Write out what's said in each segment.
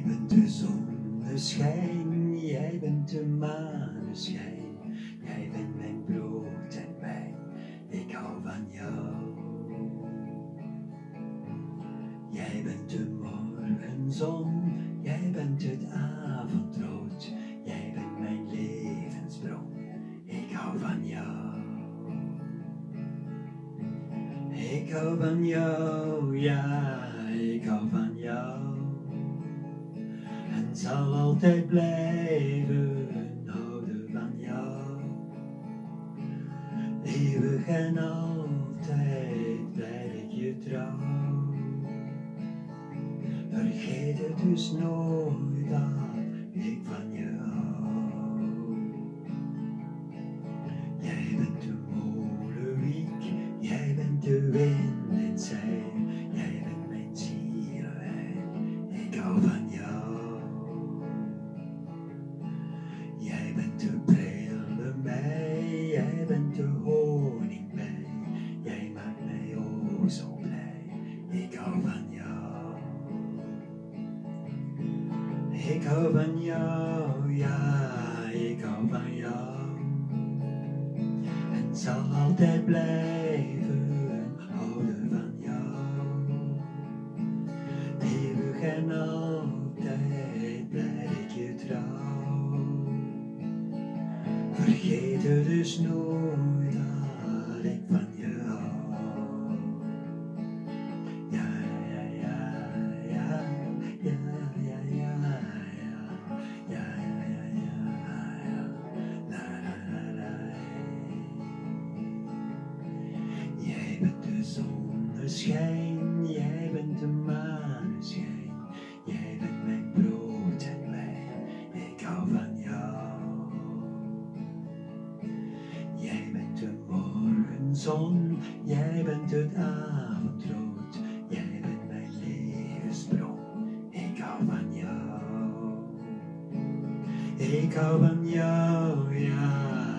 Jij bent de zonneschijn, jij bent de maneschijn. Jij bent mijn brood en wijn, ik hou van jou. Jij bent de morgenzon, jij bent het avondrood. Jij bent mijn levensbron, ik hou van jou. Ik hou van jou, ja, ik hou van jou. En zal altijd blijven houden van jou. Eeuwig en altijd blijf ik je trouw. Vergeet het dus nooit dat ik van je hou. Jij bent de molenwiek, jij bent de wind in zij, jij bent mijn zielwijn, ik hou van van jou, ja, ik hou van jou. En zal altijd blijven houden van jou. Eeuwig en altijd blijf ik je trouw. Vergeet het dus nooit zonneschijn, jij bent de maneschijn, jij bent mijn brood en wijn, ik hou van jou. Jij bent de morgenzon, jij bent het avondrood, jij bent mijn levensbron, ik hou van jou. Ik hou van jou, ja,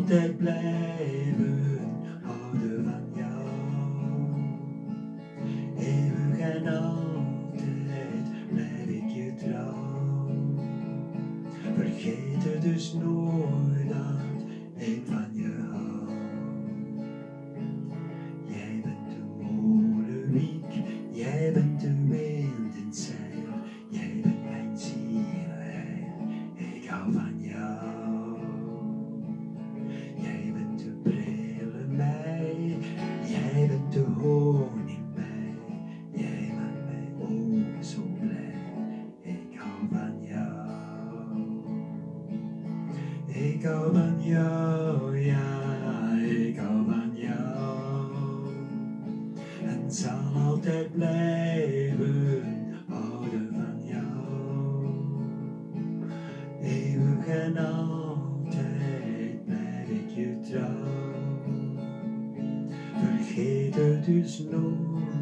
altijd blijven houden van jou. Eeuwig en altijd blijf ik je trouw. Vergeet het dus nooit dat ik Ik hou van jou, ja, ik hou van jou. En zal altijd blijven houden van jou. Eeuwig en altijd blijf ik je trouw. Vergeet het dus nooit